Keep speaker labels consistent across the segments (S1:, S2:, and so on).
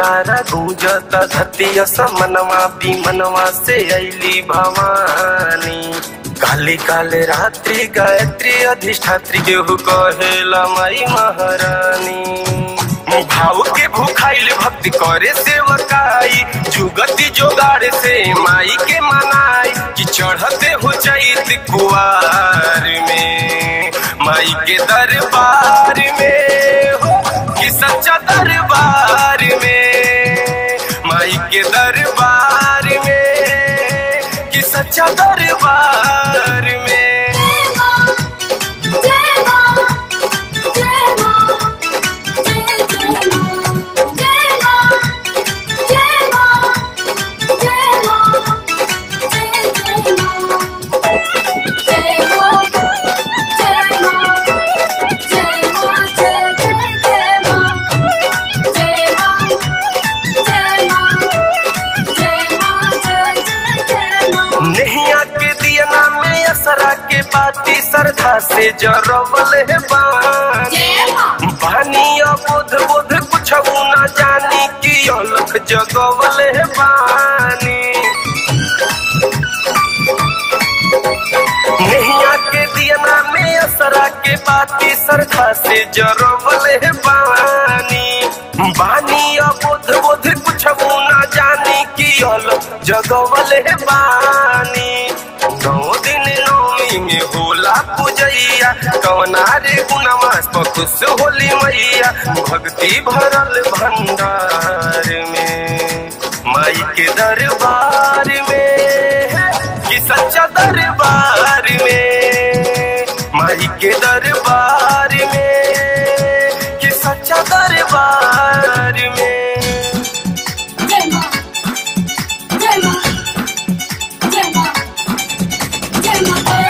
S1: गूंजता धतिया समनवा मनवा से ऐली भवानी। काली काले रात्रि गायत्री, अधिष्ठात्री केहू कहेला माई महारानी। भाव के भूखाइल भक्ति करे सेवकाई, जुगति जोगाड़ से माई के मनाई, कि चढ़ते हो चैत कुआर में। माई के दरबार में हो, कि सच्चा दरबार में कि सच्चा बाती श्रद्धा से जरवल है बोध बोध कुछ ना जानी कि अलख जगवल है के दियना में असरा के बाती श्रद्धा से जरवल है बानी। बानी बोध बोध कुछ ना जानी कि अलख जगवल है बानी। नौ दिन में होला पूजैया, कवना रे गुणमास खुश होली मैया। भक्ति भरल भंडार में, माई के दरबार में, कि सच्चा दरबार में, माई के दरबार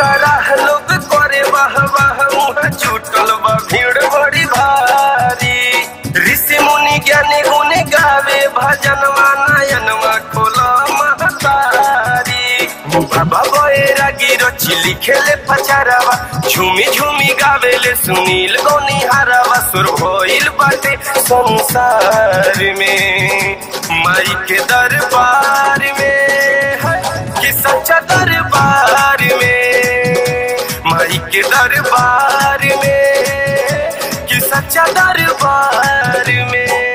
S1: कलसा लोग करे उह जुटल बा भीड़ बड़ी भारी। ऋषि मुनि ज्ञानी गुनी गावे भजनवा नयनवा खोला बाबा बोएरा चिली खेले पचारावा, झूमी झूमी गावेले सुनील गोनी हरावा सुर भोइल बाटे संसार में। माई के दरबार दरबार में कि सच्चा दरबार में।